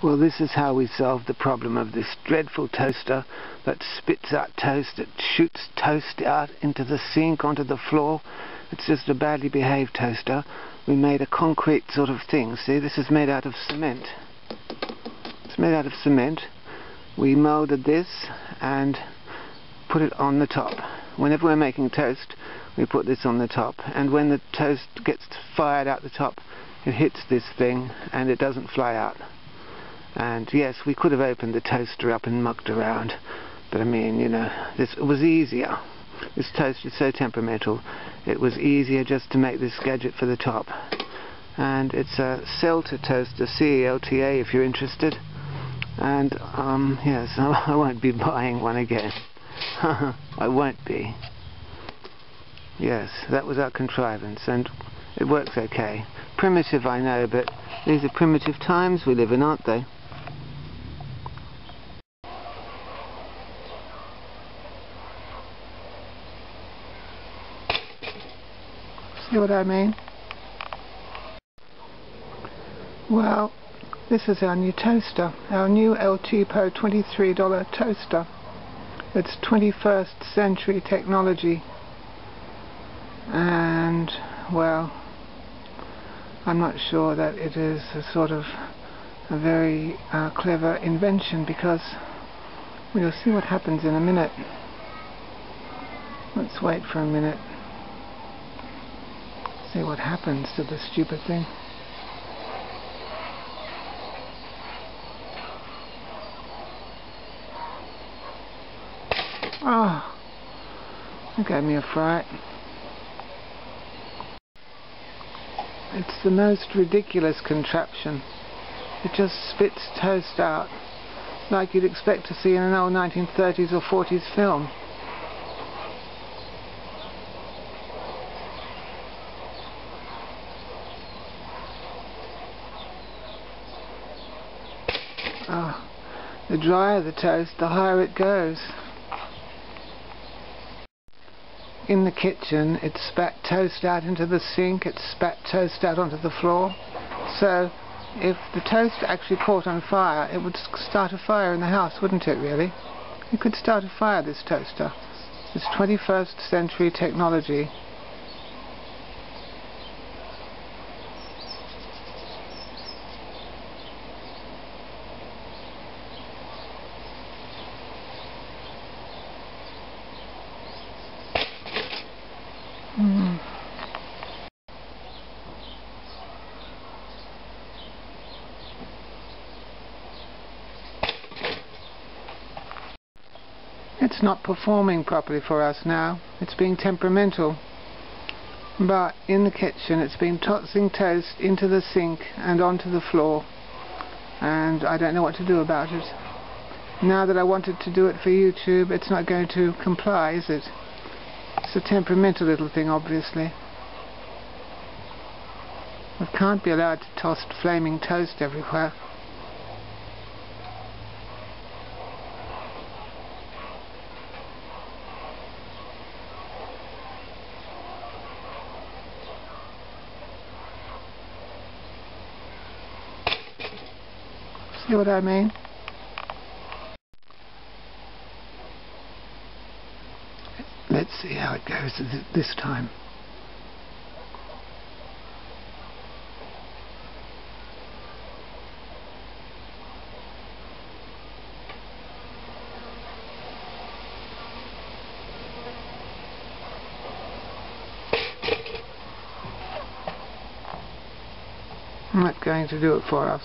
Well, this is how we solve the problem of this dreadful toaster that spits out toast, that shoots toast out into the sink, onto the floor. It's just a badly behaved toaster. We made a concrete sort of thing. See, this is made out of cement. It's made out of cement. We molded this and put it on the top. Whenever we're making toast, we put this on the top. And when the toast gets fired out the top, it hits this thing and it doesn't fly out. And yes, we could have opened the toaster up and mucked around. But I mean, you know, this was easier. This toaster is so temperamental. It was easier just to make this gadget for the top. And it's a Celta toaster, C-E-L-T-A if you're interested. And, um, yes, I won't be buying one again. I won't be. Yes, that was our contrivance, and it works okay. Primitive, I know, but these are primitive times we live in, aren't they? See what I mean? Well, this is our new toaster, our new El Cheapo $23 toaster. It's 21st century technology. And, well, I'm not sure that it is a sort of a very uh, clever invention because we'll see what happens in a minute. Let's wait for a minute see what happens to this stupid thing. Ah, oh, it gave me a fright. It's the most ridiculous contraption. It just spits toast out like you'd expect to see in an old 1930s or 40s film. Oh, the drier the toast, the higher it goes. In the kitchen, it spat toast out into the sink, it spat toast out onto the floor. So, if the toast actually caught on fire, it would start a fire in the house, wouldn't it, really? It could start a fire, this toaster. It's 21st century technology. It's not performing properly for us now. It's being temperamental. But in the kitchen it's been tossing toast into the sink and onto the floor. And I don't know what to do about it. Now that I wanted to do it for YouTube, it's not going to comply, is it? It's a temperamental little thing, obviously. We can't be allowed to toss flaming toast everywhere. See what I mean? Let's see how it goes this time. I'm not going to do it for us.